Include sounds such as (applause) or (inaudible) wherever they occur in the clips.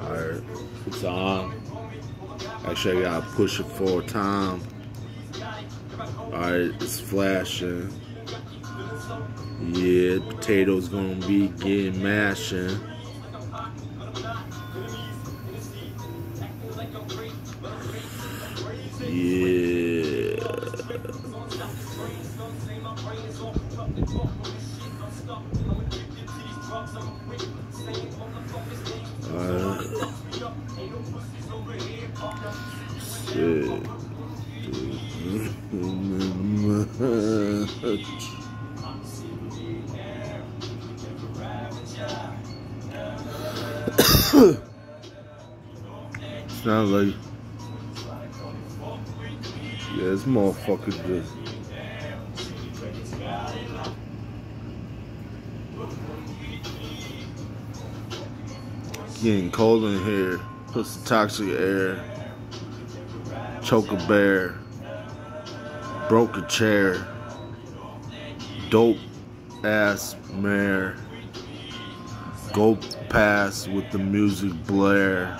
Alright, it's on. Actually, I gotta push it for a time. Alright, it's flashing. Yeah, potatoes gonna be getting mashing. Yeah. Sounds like yeah, this motherfucker just getting cold in here. Puts the toxic air. Choke a bear. Broke a chair. Dope ass mare. Go past with the music blare.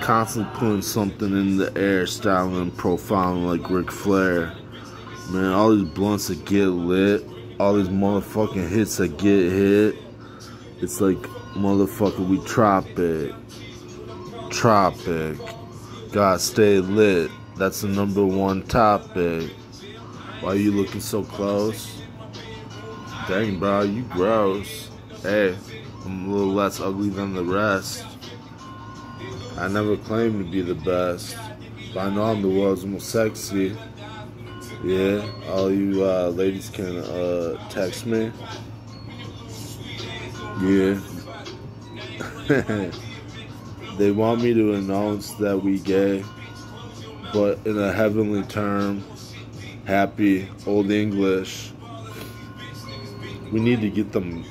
Constantly putting something in the air, styling, profiling like Ric Flair. Man, all these blunts that get lit, all these motherfucking hits that get hit. It's like, motherfucker, we tropic. Tropic. Gotta stay lit. That's the number one topic. Why you looking so close? Dang, bro, you gross. Hey, I'm a little less ugly than the rest. I never claimed to be the best, but I know I'm the world's most sexy. Yeah, all you uh, ladies can uh, text me. Yeah. (laughs) they want me to announce that we gay, but in a heavenly term, happy, old English. We need to get them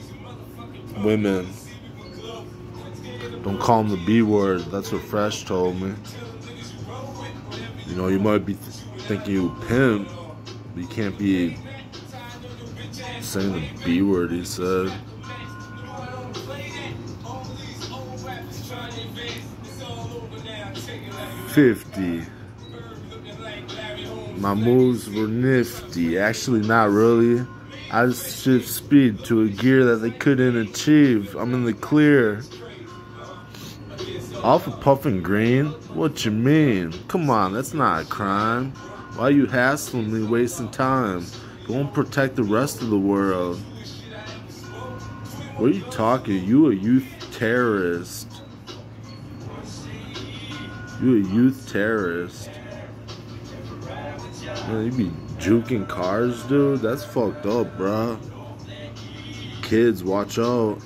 women. Don't call them the B word. That's what Fresh told me. You know, you might be th- thinking you pimp, but you can't be saying the B word, he said. Fifty. My moves were nifty. Actually, not really. I just shift speed to a gear that they couldn't achieve. I'm in the clear. Off of puffing green? What you mean? Come on, that's not a crime. Why you hassling me, wasting time? Go and protect the rest of the world. What are you talking? You a youth terrorist. You a youth terrorist. You be juking cars, dude? That's fucked up, bruh. Kids, watch out.